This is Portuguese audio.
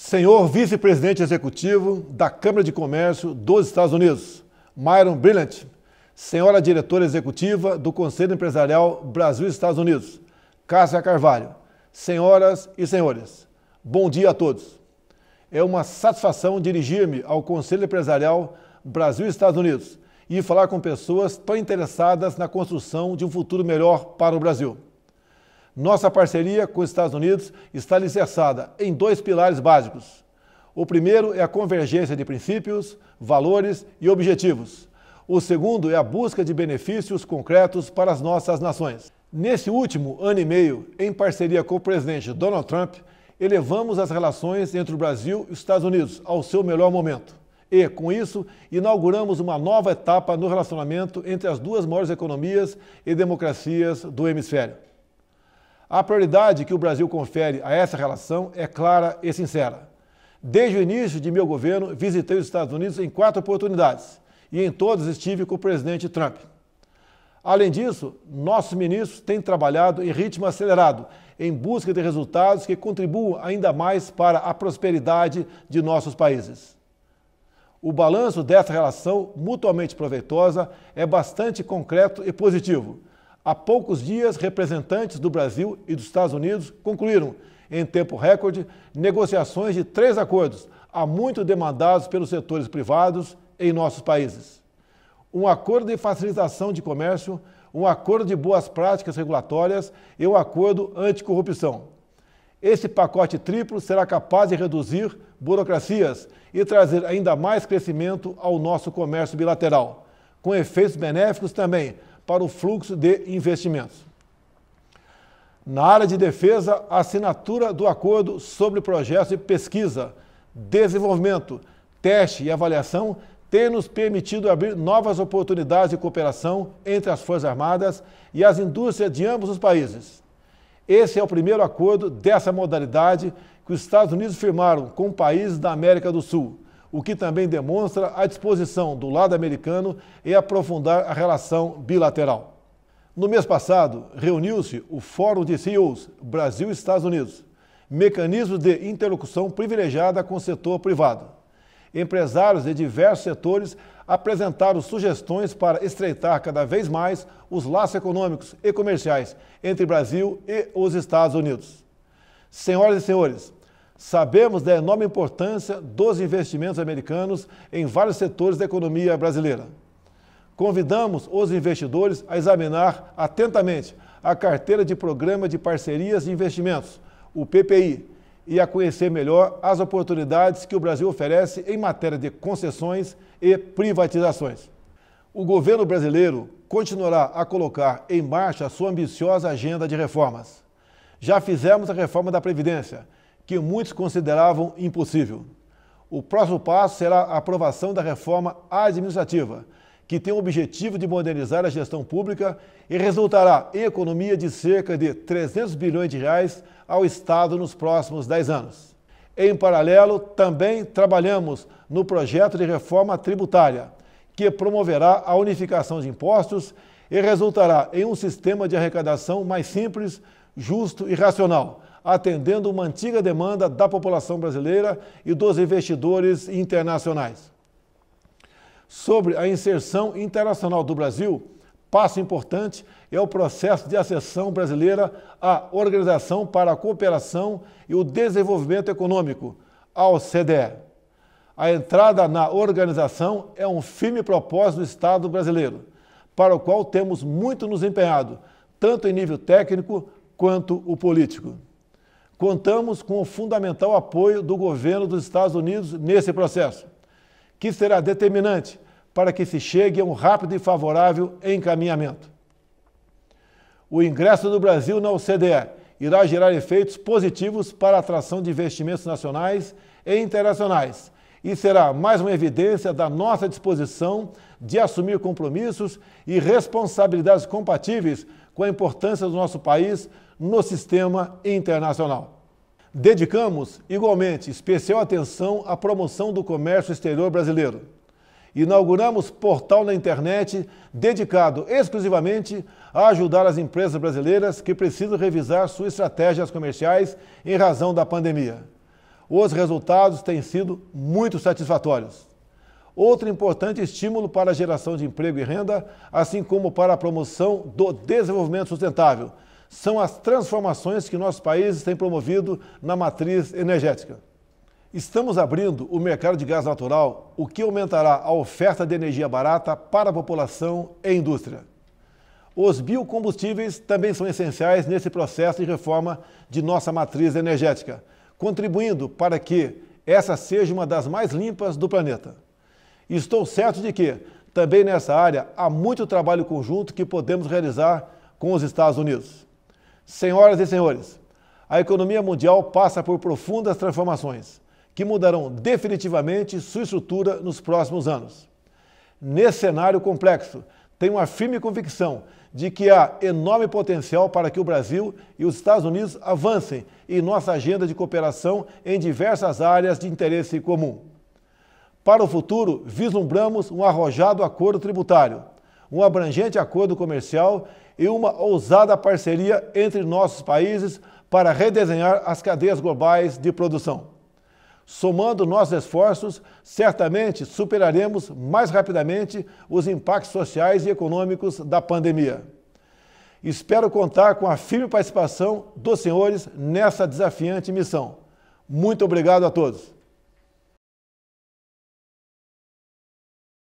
Senhor vice-presidente executivo da Câmara de Comércio dos Estados Unidos, Myron Brilliant, senhora diretora executiva do Conselho Empresarial Brasil-Estados Unidos, Cássia Carvalho, senhoras e senhores, bom dia a todos. É uma satisfação dirigir-me ao Conselho Empresarial Brasil-Estados Unidos e falar com pessoas tão interessadas na construção de um futuro melhor para o Brasil. Nossa parceria com os Estados Unidos está alicerçada em dois pilares básicos. O primeiro é a convergência de princípios, valores e objetivos. O segundo é a busca de benefícios concretos para as nossas nações. Nesse último ano e meio, em parceria com o presidente Donald Trump, elevamos as relações entre o Brasil e os Estados Unidos ao seu melhor momento. E, com isso, inauguramos uma nova etapa no relacionamento entre as duas maiores economias e democracias do hemisfério. A prioridade que o Brasil confere a essa relação é clara e sincera. Desde o início de meu governo, visitei os Estados Unidos em quatro oportunidades e em todas estive com o presidente Trump. Além disso, nossos ministros têm trabalhado em ritmo acelerado em busca de resultados que contribuam ainda mais para a prosperidade de nossos países. O balanço dessa relação mutuamente proveitosa é bastante concreto e positivo Há poucos dias, representantes do Brasil e dos Estados Unidos concluíram, em tempo recorde, negociações de três acordos, há muito demandados pelos setores privados em nossos países. Um acordo de facilitação de comércio, um acordo de boas práticas regulatórias e um acordo anticorrupção. Esse pacote triplo será capaz de reduzir burocracias e trazer ainda mais crescimento ao nosso comércio bilateral, com efeitos benéficos também para o fluxo de investimentos. Na área de defesa, assinatura do acordo sobre projetos de pesquisa, desenvolvimento, teste e avaliação tem nos permitido abrir novas oportunidades de cooperação entre as Forças Armadas e as indústrias de ambos os países. Esse é o primeiro acordo dessa modalidade que os Estados Unidos firmaram com países da América do Sul o que também demonstra a disposição do lado americano em aprofundar a relação bilateral. No mês passado, reuniu-se o Fórum de CEOs Brasil-Estados Unidos, mecanismo de interlocução privilegiada com o setor privado. Empresários de diversos setores apresentaram sugestões para estreitar cada vez mais os laços econômicos e comerciais entre Brasil e os Estados Unidos. Senhoras e senhores, Sabemos da enorme importância dos investimentos americanos em vários setores da economia brasileira. Convidamos os investidores a examinar atentamente a carteira de Programa de Parcerias e Investimentos, o PPI, e a conhecer melhor as oportunidades que o Brasil oferece em matéria de concessões e privatizações. O governo brasileiro continuará a colocar em marcha a sua ambiciosa agenda de reformas. Já fizemos a reforma da Previdência que muitos consideravam impossível. O próximo passo será a aprovação da reforma administrativa, que tem o objetivo de modernizar a gestão pública e resultará em economia de cerca de 300 bilhões de reais ao Estado nos próximos 10 anos. Em paralelo, também trabalhamos no projeto de reforma tributária, que promoverá a unificação de impostos e resultará em um sistema de arrecadação mais simples, justo e racional, atendendo uma antiga demanda da população brasileira e dos investidores internacionais. Sobre a inserção internacional do Brasil, passo importante é o processo de acessão brasileira à Organização para a Cooperação e o Desenvolvimento Econômico, a OCDE. A entrada na organização é um firme propósito do Estado brasileiro, para o qual temos muito nos empenhado, tanto em nível técnico quanto o político. Contamos com o fundamental apoio do governo dos Estados Unidos nesse processo, que será determinante para que se chegue a um rápido e favorável encaminhamento. O ingresso do Brasil na OCDE irá gerar efeitos positivos para a atração de investimentos nacionais e internacionais e será mais uma evidência da nossa disposição de assumir compromissos e responsabilidades compatíveis com a importância do nosso país no sistema internacional. Dedicamos, igualmente, especial atenção à promoção do comércio exterior brasileiro. Inauguramos portal na internet dedicado exclusivamente a ajudar as empresas brasileiras que precisam revisar suas estratégias comerciais em razão da pandemia. Os resultados têm sido muito satisfatórios. Outro importante estímulo para a geração de emprego e renda, assim como para a promoção do desenvolvimento sustentável, são as transformações que nossos países têm promovido na matriz energética. Estamos abrindo o mercado de gás natural, o que aumentará a oferta de energia barata para a população e indústria. Os biocombustíveis também são essenciais nesse processo de reforma de nossa matriz energética, contribuindo para que essa seja uma das mais limpas do planeta. Estou certo de que, também nessa área, há muito trabalho conjunto que podemos realizar com os Estados Unidos. Senhoras e senhores, a economia mundial passa por profundas transformações que mudarão definitivamente sua estrutura nos próximos anos. Nesse cenário complexo, tenho uma firme convicção de que há enorme potencial para que o Brasil e os Estados Unidos avancem em nossa agenda de cooperação em diversas áreas de interesse comum. Para o futuro, vislumbramos um arrojado acordo tributário, um abrangente acordo comercial e uma ousada parceria entre nossos países para redesenhar as cadeias globais de produção. Somando nossos esforços, certamente superaremos mais rapidamente os impactos sociais e econômicos da pandemia. Espero contar com a firme participação dos senhores nessa desafiante missão. Muito obrigado a todos.